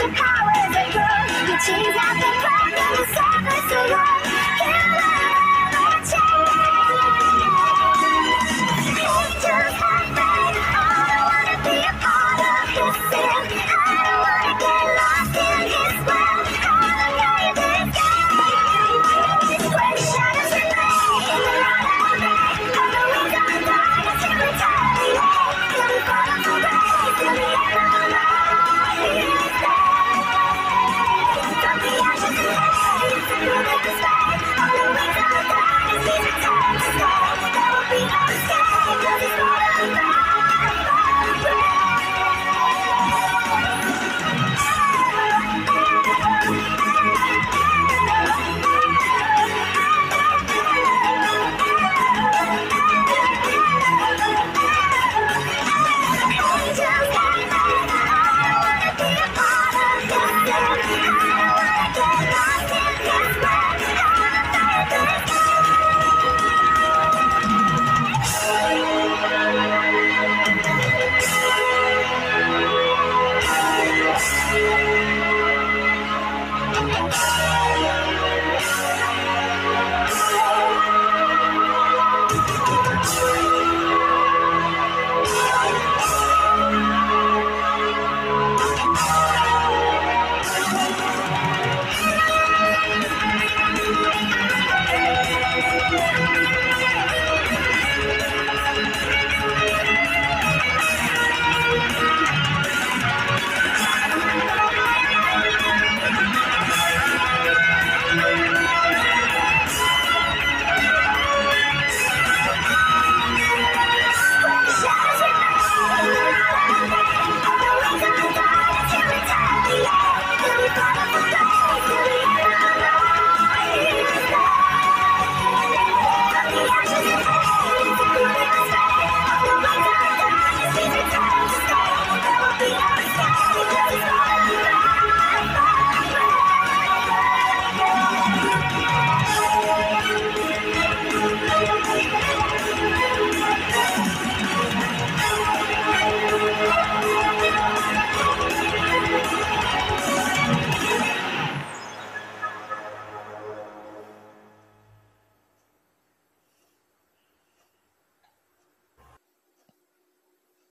your powers and grow. You been out the problem, the service alone.